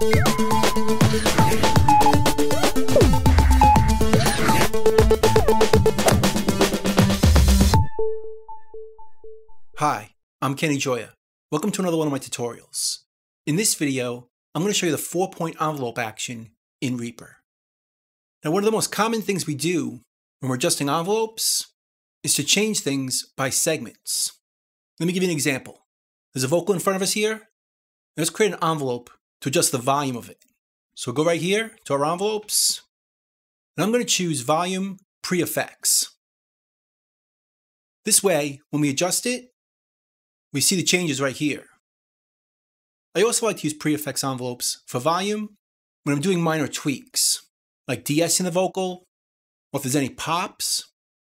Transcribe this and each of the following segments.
Hi, I'm Kenny Gioia. Welcome to another one of my tutorials. In this video, I'm going to show you the four-point envelope action in Reaper. Now, one of the most common things we do when we're adjusting envelopes is to change things by segments. Let me give you an example. There's a vocal in front of us here. Let's create an envelope to adjust the volume of it. So go right here to our envelopes, and I'm going to choose Volume Pre-Effects. This way, when we adjust it, we see the changes right here. I also like to use pre-effects envelopes for volume when I'm doing minor tweaks, like de-essing the vocal, or if there's any pops.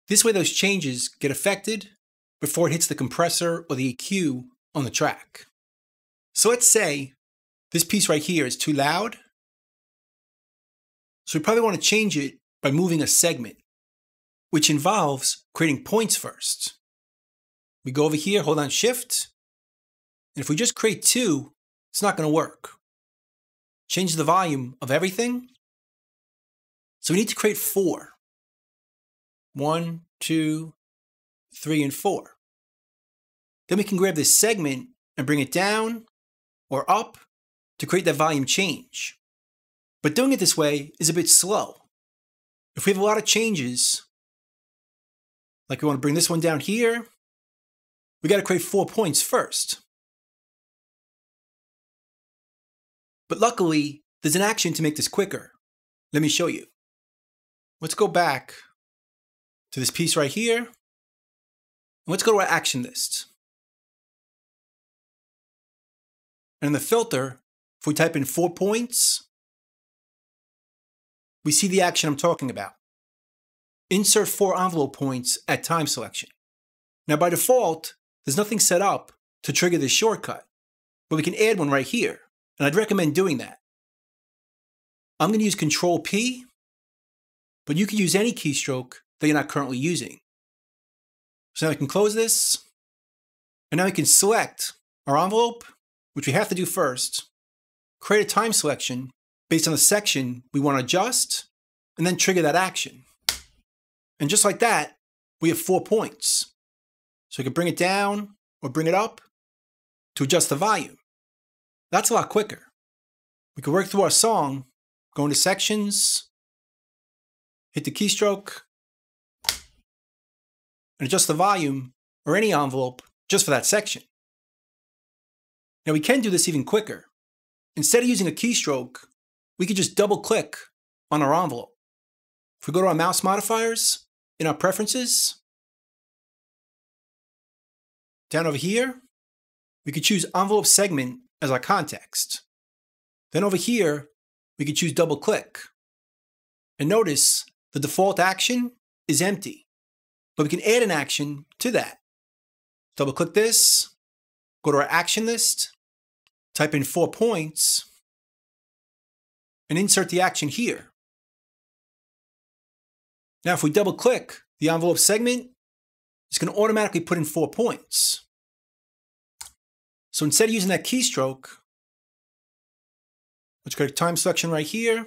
This way those changes get affected before it hits the compressor or the EQ on the track. So let's say this piece right here is too loud. So we probably want to change it by moving a segment, which involves creating points first. We go over here, hold on shift. And if we just create two, it's not going to work. Change the volume of everything. So we need to create four. One, two, three, and four. Then we can grab this segment and bring it down or up to create that volume change. But doing it this way is a bit slow. If we have a lot of changes, like we want to bring this one down here, we got to create four points first. But luckily, there's an action to make this quicker. Let me show you. Let's go back to this piece right here. And let's go to our action list. And in the filter, if we type in four points, we see the action I'm talking about. Insert four envelope points at time selection. Now by default, there's nothing set up to trigger this shortcut, but we can add one right here, and I'd recommend doing that. I'm going to use Control P, but you can use any keystroke that you're not currently using. So now we can close this, and now we can select our envelope, which we have to do first, create a time selection based on the section we want to adjust, and then trigger that action. And just like that, we have four points. So we can bring it down or bring it up to adjust the volume. That's a lot quicker. We can work through our song, go into sections, hit the keystroke, and adjust the volume or any envelope just for that section. Now we can do this even quicker. Instead of using a keystroke, we could just double click on our envelope. If we go to our mouse modifiers in our preferences, down over here, we could choose envelope segment as our context. Then over here, we could choose double click. And notice the default action is empty, but we can add an action to that. Double click this, go to our action list, type in four points, and insert the action here. Now, if we double click the envelope segment, it's going to automatically put in four points. So instead of using that keystroke, let's go to time selection right here,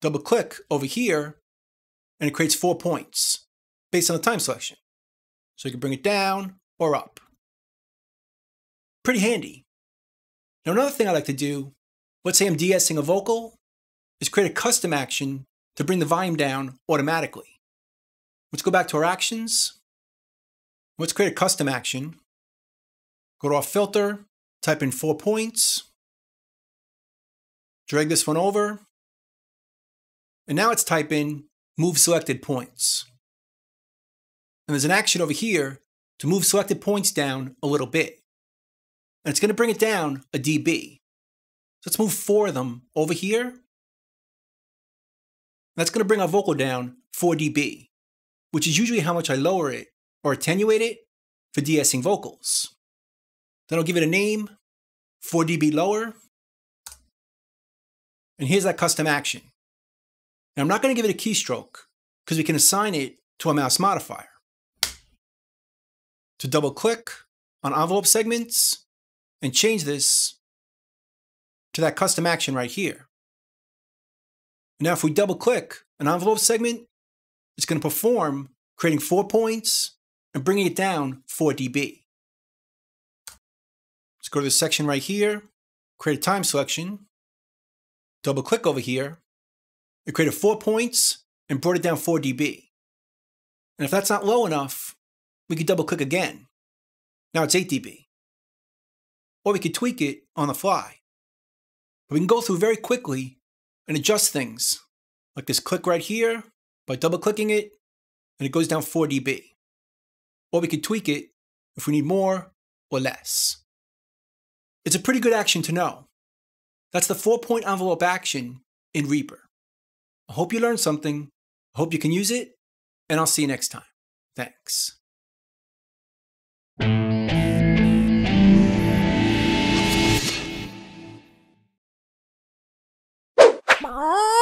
double click over here, and it creates four points based on the time selection. So you can bring it down or up. Pretty handy. Now another thing I like to do, let's say I'm de-essing a vocal, is create a custom action to bring the volume down automatically. Let's go back to our actions, Let's create a custom action. Go to our filter, type in four points, drag this one over, and now it's type in move selected points. And there's an action over here to move selected points down a little bit. And it's going to bring it down a dB. So let's move four of them over here. That's going to bring our vocal down 4 dB, which is usually how much I lower it or attenuate it for de-essing vocals. Then I'll give it a name, 4 dB lower. And here's that custom action. Now I'm not going to give it a keystroke because we can assign it to a mouse modifier. To double click on envelope segments and change this to that custom action right here. Now, if we double click an envelope segment, it's going to perform creating four points and bringing it down 4 dB. Let's go to the section right here, create a time selection, double click over here, it created four points and brought it down 4 dB. And if that's not low enough, we could double click again. Now it's 8 dB. Or we could tweak it on the fly. We can go through very quickly and adjust things, like this click right here, by double clicking it, and it goes down 4 dB. Or we could tweak it if we need more or less. It's a pretty good action to know. That's the four point envelope action in Reaper. I hope you learned something. I hope you can use it, and I'll see you next time. Thanks. Bye.